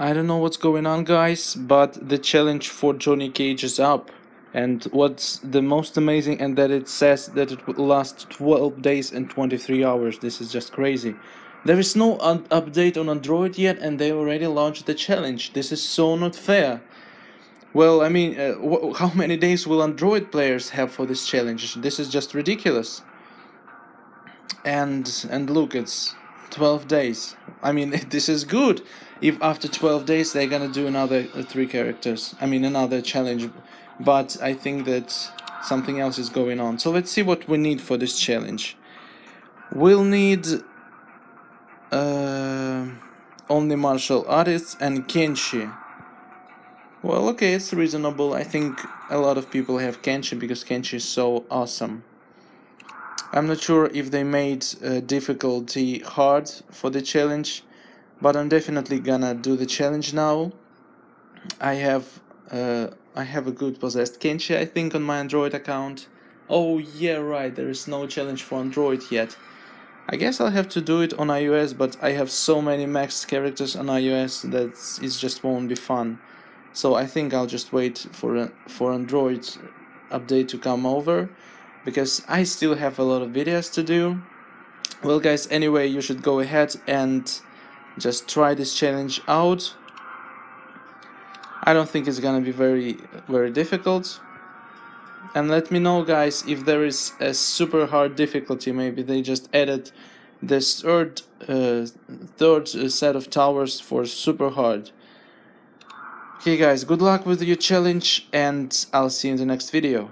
I don't know what's going on guys, but the challenge for Johnny Cage is up. And what's the most amazing and that it says that it will last 12 days and 23 hours. This is just crazy. There is no update on Android yet and they already launched the challenge. This is so not fair. Well, I mean, uh, how many days will Android players have for this challenge? This is just ridiculous. And and look, it's 12 days. I mean, this is good. If after 12 days they're gonna do another uh, three characters I mean another challenge. But I think that something else is going on. So let's see what we need for this challenge. We'll need uh, only martial artists and Kenshi. Well okay it's reasonable. I think a lot of people have Kenshi because Kenshi is so awesome I'm not sure if they made uh, difficulty hard for the challenge but I'm definitely gonna do the challenge now. I have uh, I have a good possessed Kenshi I think on my Android account. Oh yeah right, there is no challenge for Android yet. I guess I'll have to do it on iOS, but I have so many maxed characters on iOS that it just won't be fun. So I think I'll just wait for for Android update to come over because I still have a lot of videos to do. Well guys, anyway, you should go ahead and just try this challenge out. I don't think it's gonna be very very difficult. And let me know guys if there is a super hard difficulty. Maybe they just added this third uh, third set of towers for super hard. Okay guys good luck with your challenge and I'll see you in the next video